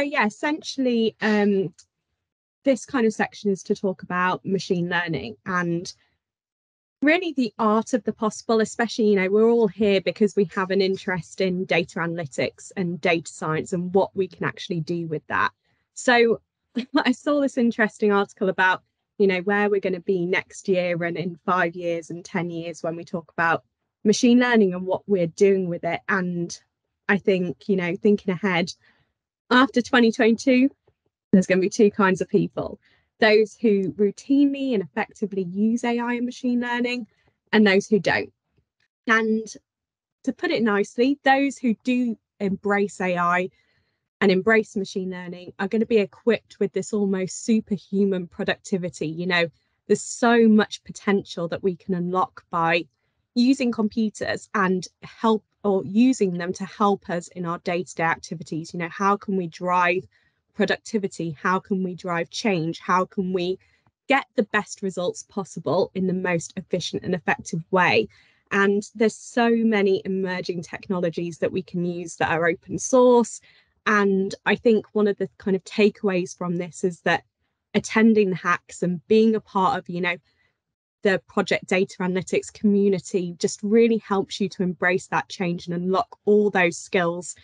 So yeah, essentially, um, this kind of section is to talk about machine learning and really the art of the possible, especially, you know, we're all here because we have an interest in data analytics and data science and what we can actually do with that. So I saw this interesting article about, you know, where we're going to be next year and in five years and 10 years when we talk about machine learning and what we're doing with it. And I think, you know, thinking ahead after 2022, there's going to be two kinds of people those who routinely and effectively use AI and machine learning, and those who don't. And to put it nicely, those who do embrace AI and embrace machine learning are going to be equipped with this almost superhuman productivity. You know, there's so much potential that we can unlock by using computers and help or using them to help us in our day-to-day activities. You know, how can we drive productivity? How can we drive change? How can we get the best results possible in the most efficient and effective way? And there's so many emerging technologies that we can use that are open source. And I think one of the kind of takeaways from this is that attending the hacks and being a part of, you know, the project data analytics community just really helps you to embrace that change and unlock all those skills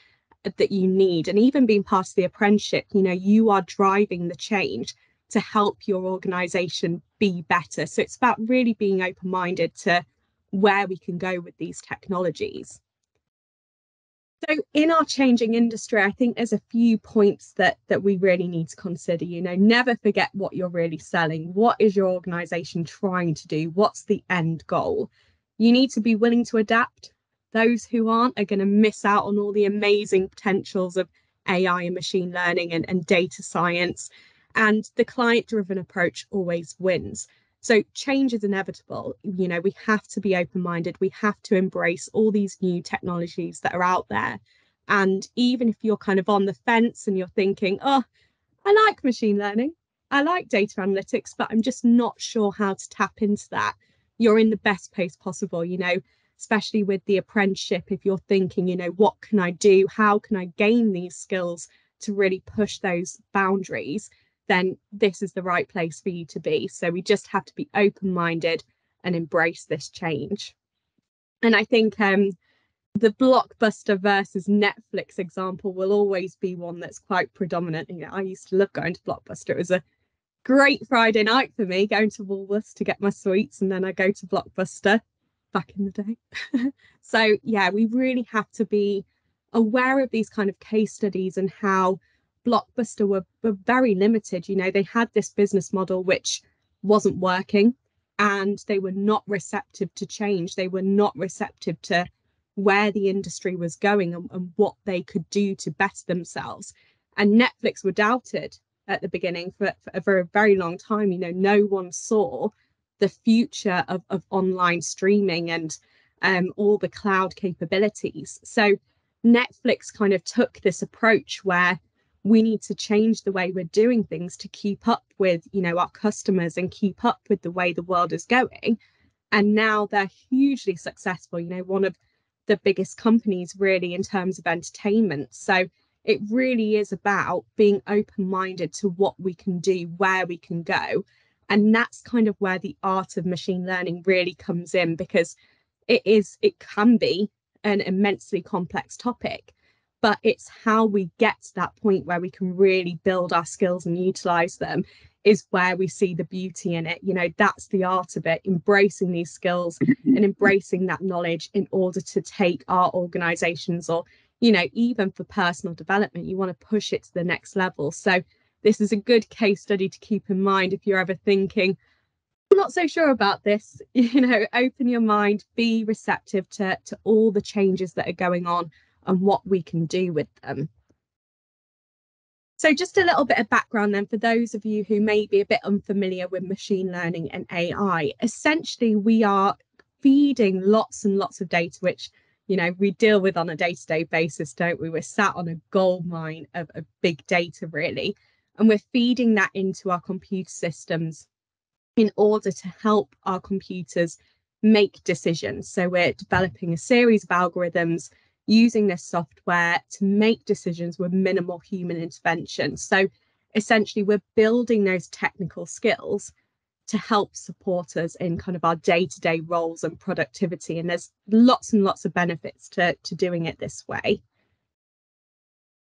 uh, that you need. And even being part of the apprenticeship you know you are driving the change to help your organization be better. So it's about really being open minded to where we can go with these technologies so in our changing industry i think there's a few points that that we really need to consider you know. Never forget what you're really selling. What is your organization trying to do? What's the end goal? You need to be willing to adapt. Those who aren't are going to miss out on all the amazing potentials of AI and machine learning and, and data science. And the client driven approach always wins. So change is inevitable. You know, we have to be open minded. We have to embrace all these new technologies that are out there. And even if you're kind of on the fence and you're thinking, oh, I like machine learning, I like data analytics, but I'm just not sure how to tap into that, you're in the best place possible. You know, especially with the apprenticeship, if you're thinking, you know, what can I do? How can I gain these skills to really push those boundaries? Then this is the right place for you to be. So we just have to be open minded and embrace this change. And I think um, the blockbuster versus Netflix example will always be one that's quite predominant. You know, I used to love going to Blockbuster. It was a great Friday night for me, going to Woolworths to get my sweets, and then I go to Blockbuster back in the day. so, yeah, we really have to be aware of these kind of case studies and how Blockbuster were, were very limited. You know, they had this business model which wasn't working and they were not receptive to change. They were not receptive to where the industry was going and, and what they could do to best themselves. And Netflix were doubted at the beginning for, for, for a very long time. You know, no one saw the future of, of online streaming and um, all the cloud capabilities. So Netflix kind of took this approach where we need to change the way we're doing things to keep up with you know our customers and keep up with the way the world is going. And now they're hugely successful you know one of the biggest companies really in terms of entertainment. So it really is about being open minded to what we can do where we can go. And that's kind of where the art of machine learning really comes in because it is it can be an immensely complex topic but it's how we get to that point where we can really build our skills and utilize them is where we see the beauty in it. You know that's the art of it embracing these skills mm-hmm. and embracing that knowledge in order to take our organizations or you know even for personal development you want to push it to the next level. So this is a good case study to keep in mind if you're ever thinking, I'm not so sure about this. You know, open your mind, be receptive to, to all the changes that are going on and what we can do with them. So, just a little bit of background then for those of you who may be a bit unfamiliar with machine learning and AI. Essentially, we are feeding lots and lots of data, which you know we deal with on a day-to-day basis, don't we? We're sat on a gold mine of, of big data, really and we're feeding that into our computer systems in order to help our computers make decisions. So we're developing a series of algorithms using this software to make decisions with minimal human intervention. So essentially, we're building those technical skills to help support us in kind of our day-to-day roles and productivity. And there's lots and lots of benefits to, to doing it this way.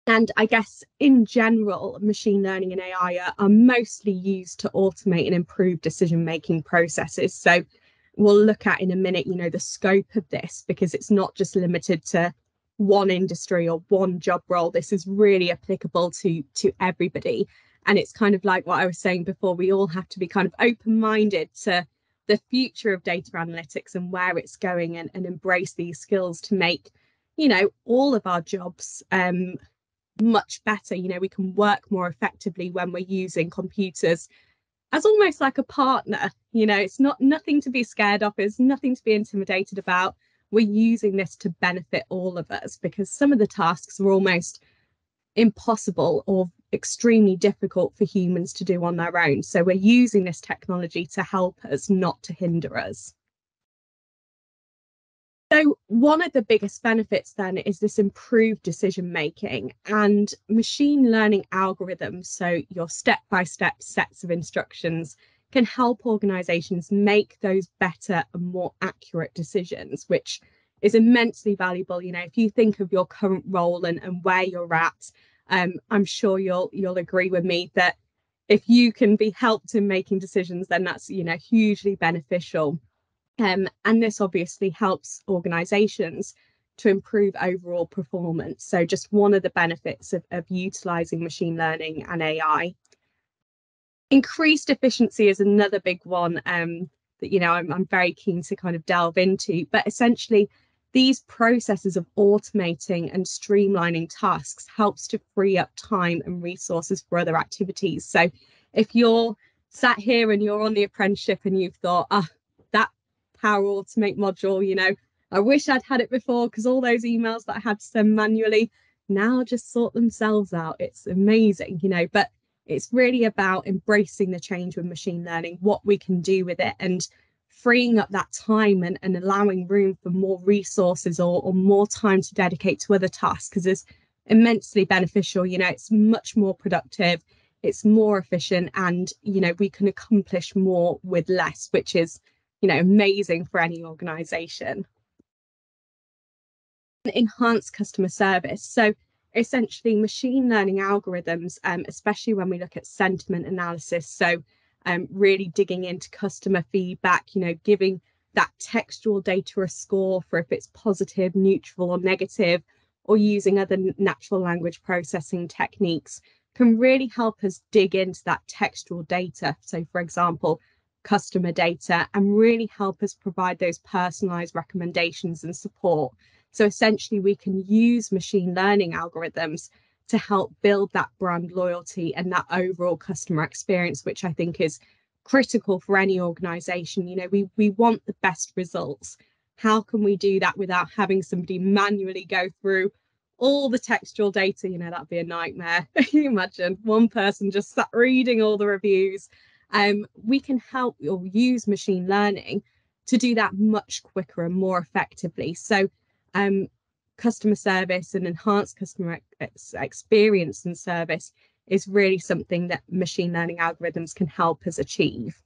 And I guess in general, machine learning and AI are, are mostly used to automate and improve decision making processes. So we'll look at in a minute, you know, the scope of this because it's not just limited to one industry or one job role. This is really applicable to to everybody. And it's kind of like what I was saying before, we all have to be kind of open-minded to the future of data analytics and where it's going and, and embrace these skills to make, you know, all of our jobs um, much better. You know, we can work more effectively when we're using computers as almost like a partner. You know, it's not nothing to be scared of, it's nothing to be intimidated about. We're using this to benefit all of us because some of the tasks are almost impossible or extremely difficult for humans to do on their own. So we're using this technology to help us, not to hinder us. So, one of the biggest benefits then is this improved decision making and machine learning algorithms. So, your step by step sets of instructions can help organizations make those better and more accurate decisions, which is immensely valuable. You know, if you think of your current role and, and where you're at, um, I'm sure you'll you'll agree with me that if you can be helped in making decisions, then that's you know hugely beneficial. Um, and this obviously helps organizations to improve overall performance. So just one of the benefits of, of utilizing machine learning and AI. Increased efficiency is another big one um, that you know I'm, I'm very keen to kind of delve into. But essentially, these processes of automating and streamlining tasks helps to free up time and resources for other activities. So if you're sat here and you're on the apprenticeship and you've thought, ah, that Power Automate module, you know, I wish I'd had it before because all those emails that I had to send manually now just sort themselves out. It's amazing, you know, but it's really about embracing the change with machine learning, what we can do with it, and freeing up that time and, and allowing room for more resources or, or more time to dedicate to other tasks because it's immensely beneficial. You know, it's much more productive, it's more efficient, and you know, we can accomplish more with less, which is, you know, amazing for any organization. Enhance customer service. So essentially machine learning algorithms, um, especially when we look at sentiment analysis. So um, really digging into customer feedback, you know, giving that textual data a score for if it's positive, neutral, or negative, or using other natural language processing techniques can really help us dig into that textual data. So, for example, customer data, and really help us provide those personalized recommendations and support. So, essentially, we can use machine learning algorithms to help build that brand loyalty and that overall customer experience, which I think is critical for any organization. You know, we, we want the best results. How can we do that without having somebody manually go through all the textual data? You know, that'd be a nightmare. you imagine one person just sat reading all the reviews. Um, we can help or use machine learning to do that much quicker and more effectively. So um, customer service and enhanced customer ex- experience and service is really something that machine learning algorithms can help us achieve.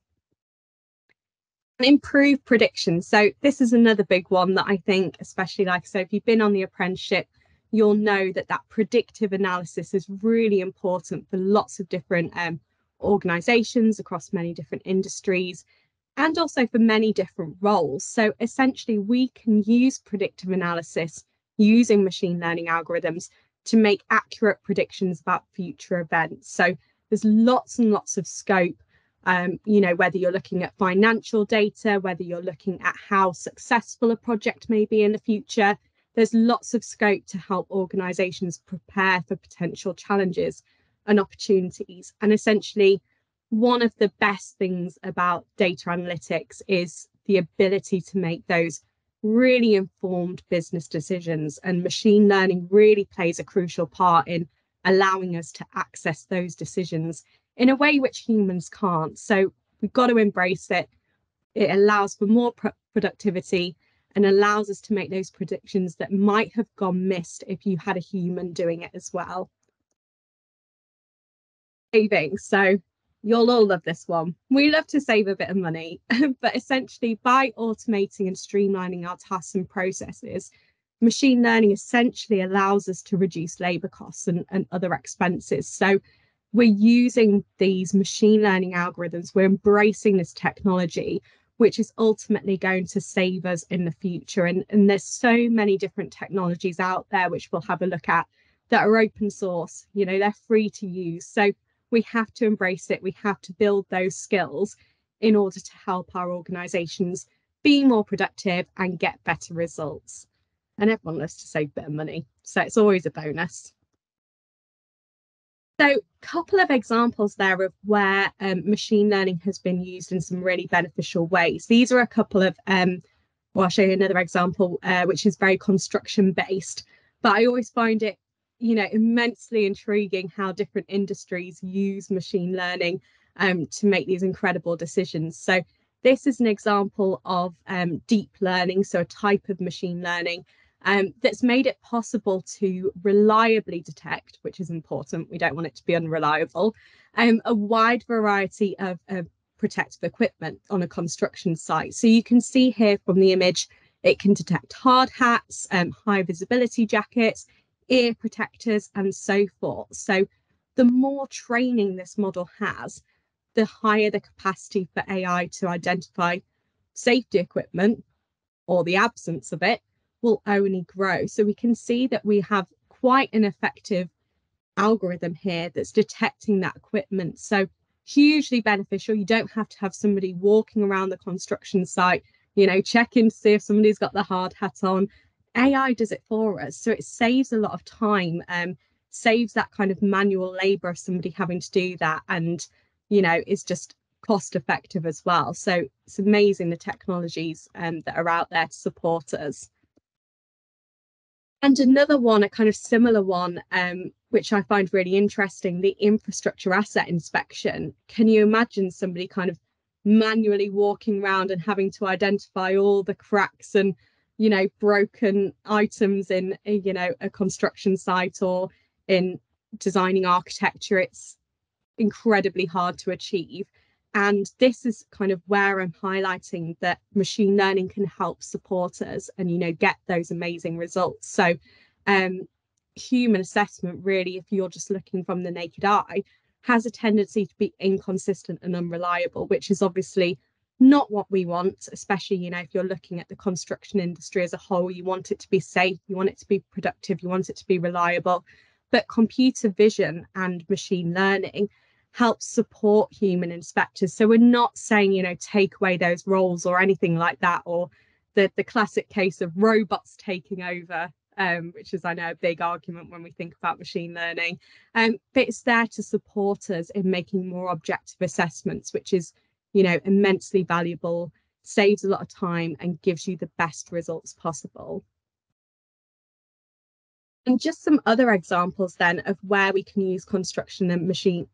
And improve prediction. So this is another big one that I think, especially like so, if you've been on the apprenticeship, you'll know that that predictive analysis is really important for lots of different um, organizations across many different industries and also for many different roles. So essentially, we can use predictive analysis using machine learning algorithms to make accurate predictions about future events. So there's lots and lots of scope. Um, you know, whether you're looking at financial data, whether you're looking at how successful a project may be in the future, there's lots of scope to help organizations prepare for potential challenges and opportunities. And essentially, one of the best things about data analytics is the ability to make those really informed business decisions. And machine learning really plays a crucial part in allowing us to access those decisions in a way which humans can't. So we've got to embrace it. It allows for more pro- productivity and allows us to make those predictions that might have gone missed if you had a human doing it as well. Savings. So you'll all love this one. We love to save a bit of money, but essentially by automating and streamlining our tasks and processes, machine learning essentially allows us to reduce labor costs and, and other expenses. So we're using these machine learning algorithms, we're embracing this technology, which is ultimately going to save us in the future. And, and there's so many different technologies out there, which we'll have a look at, that are open source, you know, they're free to use. So we have to embrace it, we have to build those skills in order to help our organizations be more productive and get better results. And everyone loves to save a bit of money, so it's always a bonus. So, a couple of examples there of where um, machine learning has been used in some really beneficial ways. These are a couple of, um, well, I'll show you another example, uh, which is very construction based. But I always find it, you know, immensely intriguing how different industries use machine learning um, to make these incredible decisions. So, this is an example of um, deep learning, so a type of machine learning um, that's made it possible to reliably detect, which is important, we don't want it to be unreliable, um, a wide variety of, of protective equipment on a construction site. So you can see here from the image, it can detect hard hats, um, high visibility jackets, ear protectors, and so forth. So the more training this model has, the higher the capacity for AI to identify safety equipment or the absence of it will only grow. So we can see that we have quite an effective algorithm here that's detecting that equipment. So hugely beneficial. You don't have to have somebody walking around the construction site, you know, checking to see if somebody's got the hard hat on. AI does it for us. So it saves a lot of time, um, saves that kind of manual labor of somebody having to do that and, you know, is just cost effective as well. So it's amazing the technologies um, that are out there to support us. And another one, a kind of similar one, um, which I find really interesting, the infrastructure asset inspection. Can you imagine somebody kind of manually walking around and having to identify all the cracks and, you know, broken items in, a, you know, a construction site or in designing architecture? It's incredibly hard to achieve. And this is kind of where I'm highlighting that machine learning can help support us and, you know, get those amazing results. So, um, human assessment, really, if you're just looking from the naked eye, has a tendency to be inconsistent and unreliable, which is obviously not what we want, especially, you know, if you're looking at the construction industry as a whole, you want it to be safe, you want it to be productive, you want it to be reliable. But computer vision and machine learning helps support human inspectors. So we're not saying, you know, take away those roles or anything like that, or the, the classic case of robots taking over, um, which is, I know, a big argument when we think about machine learning. Um, but it's there to support us in making more objective assessments, which is, you know, immensely valuable, saves a lot of time and gives you the best results possible. And just some other examples then of where we can use construction and machine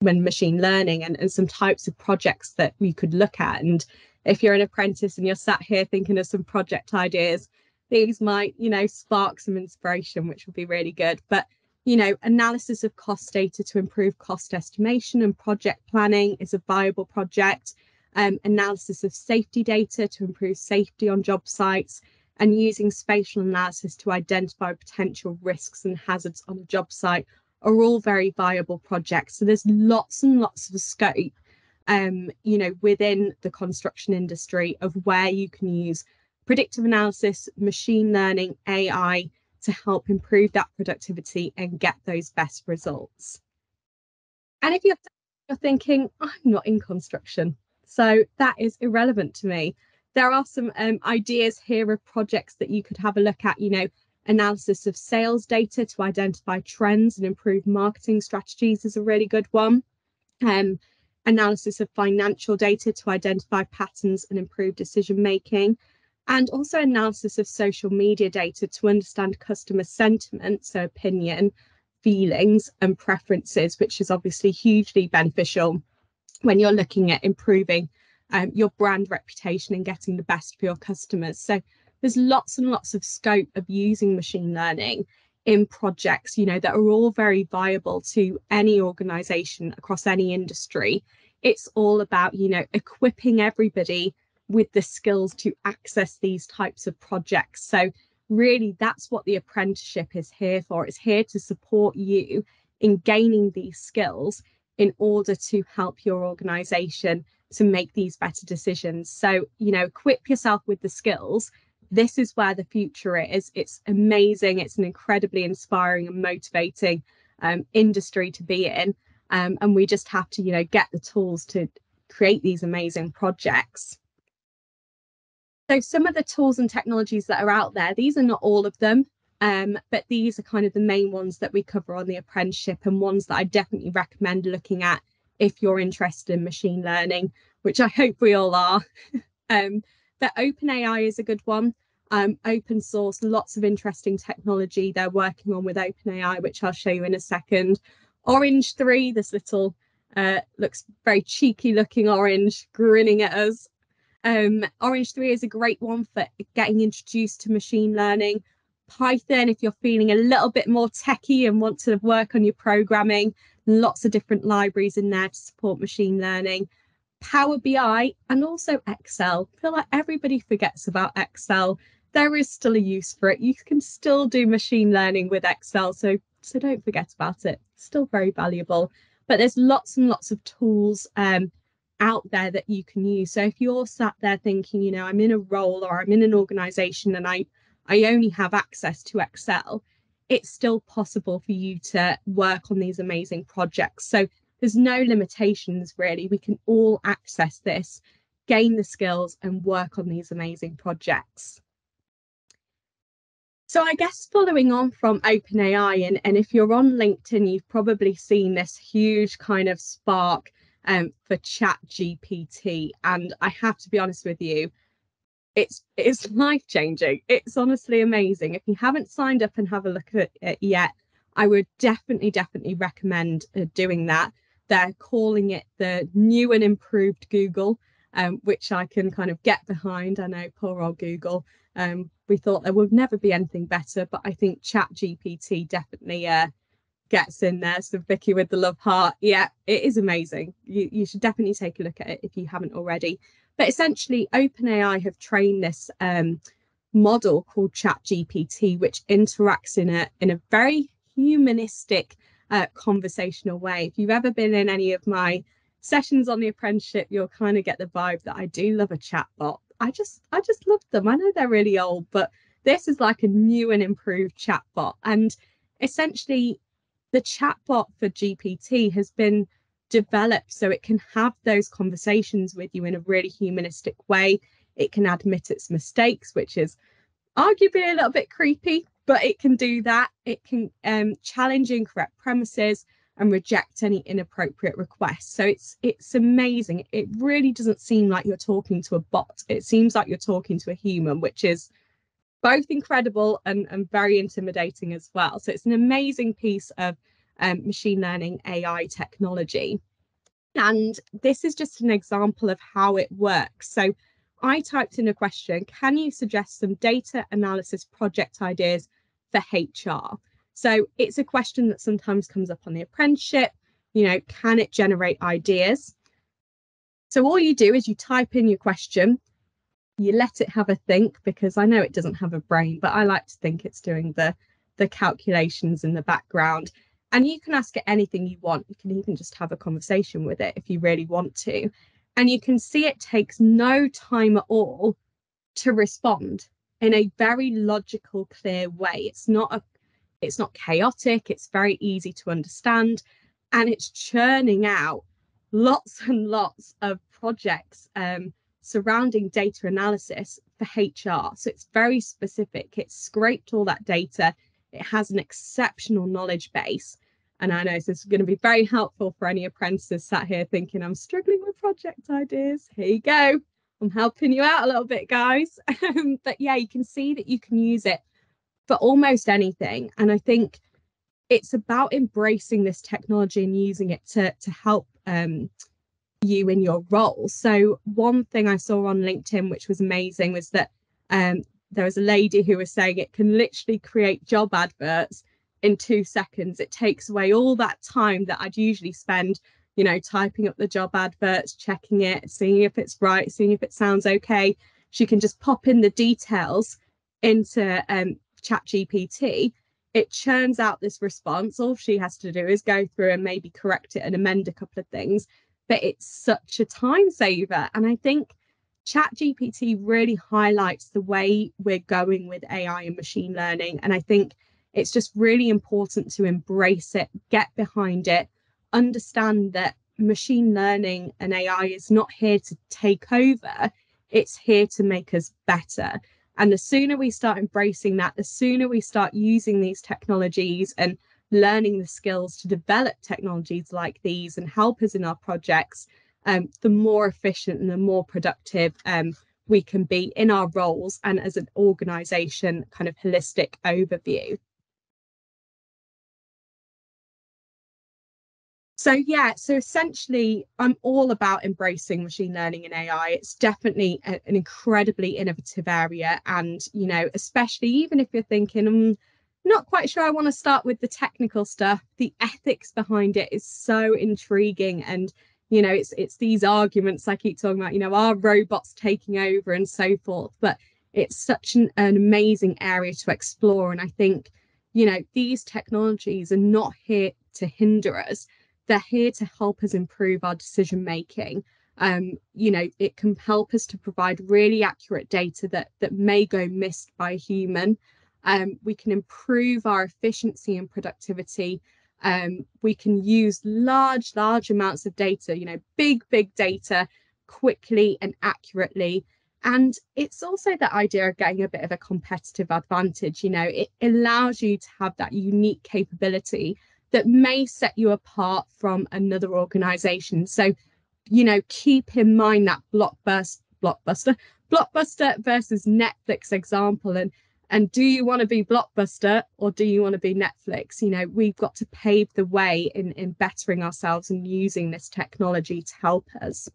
when machine learning and, and some types of projects that we could look at. And if you're an apprentice and you're sat here thinking of some project ideas, these might, you know, spark some inspiration, which would be really good. But, you know, analysis of cost data to improve cost estimation and project planning is a viable project. Um, analysis of safety data to improve safety on job sites and using spatial analysis to identify potential risks and hazards on a job site are all very viable projects. So there's lots and lots of scope, um, you know, within the construction industry of where you can use predictive analysis, machine learning, AI to help improve that productivity and get those best results. And if you're, thinking, I'm not in construction, so that is irrelevant to me. There are some um, ideas here of projects that you could have a look at, you know, analysis of sales data to identify trends and improve marketing strategies is a really good one. Um, analysis of financial data to identify patterns and improve decision making. And also analysis of social media data to understand customer sentiment, so opinion, feelings, and preferences, which is obviously hugely beneficial when you're looking at improving um, your brand reputation and getting the best for your customers. So there's lots and lots of scope of using machine learning in projects, you know, that are all very viable to any organization across any industry. It's all about, you know, equipping everybody with the skills to access these types of projects. So really that's what the apprenticeship is here for. It's here to support you in gaining these skills in order to help your organization to make these better decisions. So, you know, equip yourself with the skills. This is where the future is. It's amazing. It's an incredibly inspiring and motivating um, industry to be in. Um, and we just have to, you know, get the tools to create these amazing projects. So some of the tools and technologies that are out there, these are not all of them, um, but these are kind of the main ones that we cover on the apprenticeship and ones that I definitely recommend looking at if you're interested in machine learning, which I hope we all are. um, but OpenAI is a good one. Um, open source, lots of interesting technology they're working on with OpenAI, which I'll show you in a second. Orange 3, this little uh, looks very cheeky looking orange grinning at us. Um, Orange 3 is a great one for getting introduced to machine learning. Python, if you're feeling a little bit more techy and want to work on your programming, lots of different libraries in there to support machine learning. Power BI and also Excel. I feel like everybody forgets about Excel. There is still a use for it. You can still do machine learning with Excel, so so don't forget about it. Still very valuable. But there's lots and lots of tools um, out there that you can use. So if you're sat there thinking, you know, I'm in a role or I'm in an organization and I I only have access to Excel, it's still possible for you to work on these amazing projects. So there's no limitations really. We can all access this, gain the skills and work on these amazing projects. So I guess following on from OpenAI, and, and if you're on LinkedIn, you've probably seen this huge kind of spark um, for Chat GPT. And I have to be honest with you, it's it's life changing. It's honestly amazing. If you haven't signed up and have a look at it yet, I would definitely, definitely recommend uh, doing that. They're calling it the new and improved Google, um, which I can kind of get behind. I know poor old Google. Um, we thought there would never be anything better, but I think Chat GPT definitely uh, gets in there. So Vicky with the love heart. Yeah, it is amazing. You, you should definitely take a look at it if you haven't already. But essentially, OpenAI have trained this um, model called ChatGPT, which interacts in a in a very humanistic, uh, conversational way. If you've ever been in any of my sessions on the apprenticeship, you'll kind of get the vibe that I do love a chatbot. I just I just love them. I know they're really old, but this is like a new and improved chatbot. And essentially the chatbot for GPT has been developed so it can have those conversations with you in a really humanistic way. It can admit its mistakes, which is arguably a little bit creepy, but it can do that. It can um, challenge incorrect premises and reject any inappropriate requests. So it's it's amazing. It really doesn't seem like you're talking to a bot. It seems like you're talking to a human, which is both incredible and, and very intimidating as well. So it's an amazing piece of um, machine learning AI technology. And this is just an example of how it works. So I typed in a question, can you suggest some data analysis project ideas for HR? So it's a question that sometimes comes up on the apprenticeship. You know, can it generate ideas? So all you do is you type in your question you let it have a think because I know it doesn't have a brain, but I like to think it's doing the the calculations in the background. And you can ask it anything you want. You can even just have a conversation with it if you really want to. And you can see it takes no time at all to respond in a very logical, clear way. It's not a it's not chaotic, it's very easy to understand, and it's churning out lots and lots of projects um, surrounding data analysis for HR. So it's very specific. It's scraped all that data. It has an exceptional knowledge base. And I know this is going to be very helpful for any apprentices sat here thinking, I'm struggling with project ideas. Here you go. I'm helping you out a little bit, guys. but yeah, you can see that you can use it for almost anything. And I think it's about embracing this technology and using it to, to help um, you in your role. So one thing I saw on LinkedIn, which was amazing, was that um, there was a lady who was saying it can literally create job adverts in two seconds. It takes away all that time that I'd usually spend, you know, typing up the job adverts, checking it, seeing if it's right, seeing if it sounds okay. She can just pop in the details into um, ChatGPT. It churns out this response. All she has to do is go through and maybe correct it and amend a couple of things. But it's such a time saver. And I think ChatGPT really highlights the way we're going with AI and machine learning. And I think it's just really important to embrace it, get behind it, understand that machine learning and AI is not here to take over, it's here to make us better. And the sooner we start embracing that, the sooner we start using these technologies and learning the skills to develop technologies like these and help us in our projects, um, the more efficient and the more productive um, we can be in our roles and as an organization kind of holistic overview. So yeah, so essentially, I'm all about embracing machine learning and AI. It's definitely a, an incredibly innovative area, and you know, especially even if you're thinking, I'm mm, not quite sure I want to start with the technical stuff. The ethics behind it is so intriguing, and you know, it's it's these arguments I keep talking about. You know, are robots taking over and so forth? But it's such an, an amazing area to explore, and I think you know these technologies are not here to hinder us they're here to help us improve our decision making. Um, you know, it can help us to provide really accurate data that that may go missed by a human. Um, we can improve our efficiency and productivity. Um, we can use large, large amounts of data, you know, big, big data quickly and accurately. And it's also that idea of getting a bit of a competitive advantage. You know, it allows you to have that unique capability that may set you apart from another organization. So, you know, keep in mind that blockbuster, blockbuster, blockbuster versus Netflix example. And and do you want to be blockbuster or do you want to be Netflix? You know, we've got to pave the way in, in bettering ourselves and using this technology to help us.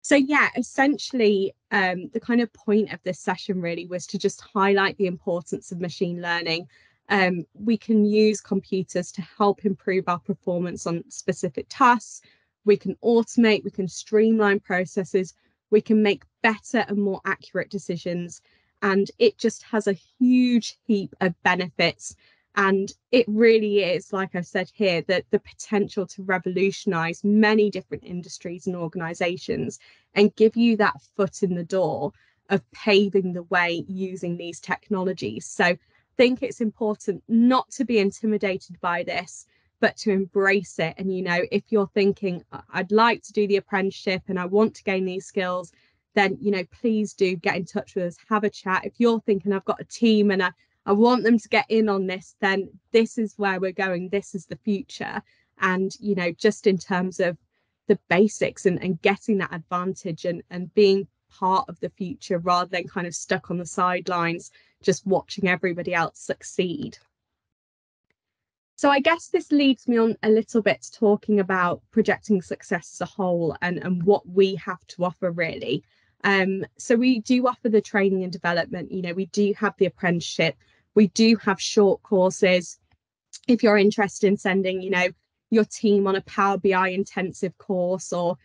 So yeah, essentially, um, the kind of point of this session really was to just highlight the importance of machine learning um, we can use computers to help improve our performance on specific tasks. We can automate, we can streamline processes, we can make better and more accurate decisions. And it just has a huge heap of benefits. And it really is, like I've said here, that the potential to revolutionize many different industries and organizations and give you that foot in the door of paving the way using these technologies. So i think it's important not to be intimidated by this but to embrace it and you know if you're thinking i'd like to do the apprenticeship and i want to gain these skills then you know please do get in touch with us have a chat if you're thinking i've got a team and i, I want them to get in on this then this is where we're going this is the future and you know just in terms of the basics and, and getting that advantage and, and being part of the future rather than kind of stuck on the sidelines just watching everybody else succeed. So I guess this leads me on a little bit to talking about projecting success as a whole and, and what we have to offer really. Um, so we do offer the training and development, you know, we do have the apprenticeship, we do have short courses. If you're interested in sending, you know, your team on a Power BI intensive course or,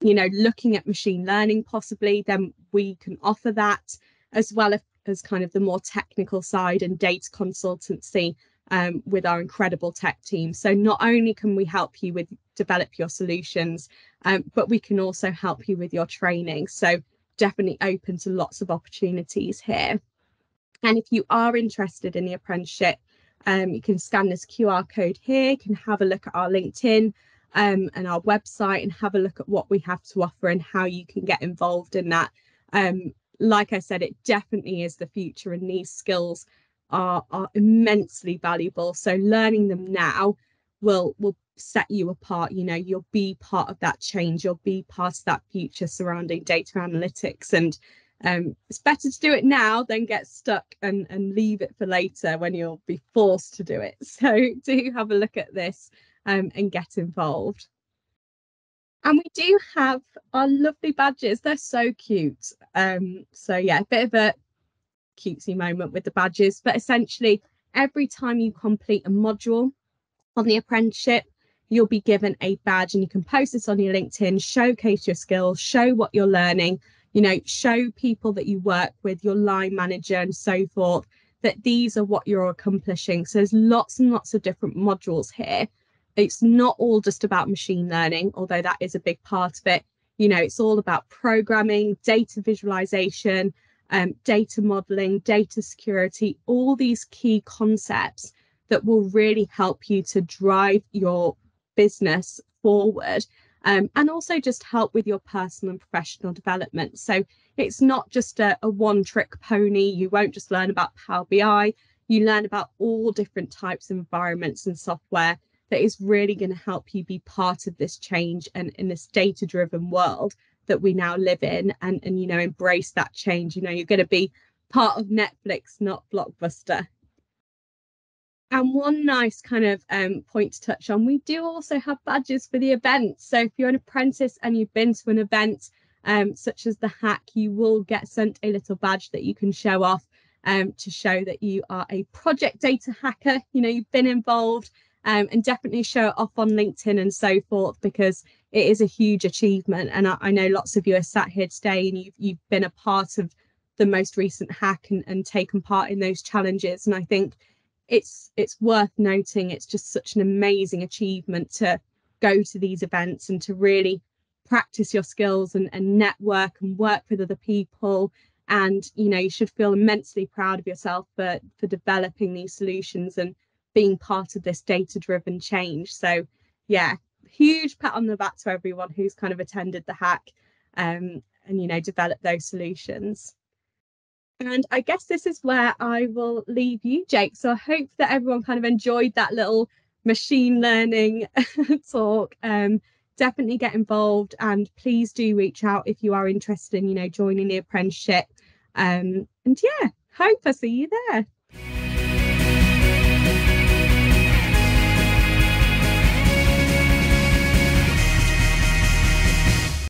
you know, looking at machine learning possibly, then we can offer that as well as kind of the more technical side and data consultancy um, with our incredible tech team. So not only can we help you with develop your solutions, um, but we can also help you with your training. So definitely open to lots of opportunities here. And if you are interested in the apprenticeship, um, you can scan this QR code here, you can have a look at our LinkedIn um, and our website and have a look at what we have to offer and how you can get involved in that. Um, like I said, it definitely is the future, and these skills are are immensely valuable. So learning them now will will set you apart. You know, you'll be part of that change. You'll be part of that future surrounding data analytics, and um, it's better to do it now than get stuck and and leave it for later when you'll be forced to do it. So do have a look at this um, and get involved. And we do have our lovely badges. They're so cute. Um, so yeah, a bit of a cutesy moment with the badges, but essentially every time you complete a module on the apprenticeship, you'll be given a badge and you can post this on your LinkedIn, showcase your skills, show what you're learning, you know, show people that you work with, your line manager and so forth, that these are what you're accomplishing. So there's lots and lots of different modules here. It's not all just about machine learning, although that is a big part of it. You know, it's all about programming, data visualization, um, data modeling, data security, all these key concepts that will really help you to drive your business forward um, and also just help with your personal and professional development. So it's not just a, a one trick pony. You won't just learn about Power BI, you learn about all different types of environments and software that is really going to help you be part of this change and in this data driven world that we now live in and and you know embrace that change you know you're going to be part of netflix not blockbuster and one nice kind of um, point to touch on we do also have badges for the events so if you're an apprentice and you've been to an event um, such as the hack you will get sent a little badge that you can show off um, to show that you are a project data hacker you know you've been involved um, and definitely show it off on linkedin and so forth because it is a huge achievement. And I, I, know lots of you are sat here today and you've, you've been a part of the most recent hack and, and taken part in those challenges. And I think it's it's worth noting it's just such an amazing achievement to go to these events and to really practice your skills and, and network and work with other people and you know you should feel immensely proud of yourself for for developing these solutions and being part of this data driven change so yeah huge pat on the back to everyone who's kind of attended the hack um, and you know developed those solutions. And I guess this is where I will leave you, Jake. So I hope that everyone kind of enjoyed that little machine learning talk. Um, definitely get involved and please do reach out if you are interested in, you know, joining the apprenticeship. Um, and yeah, hope I see you there.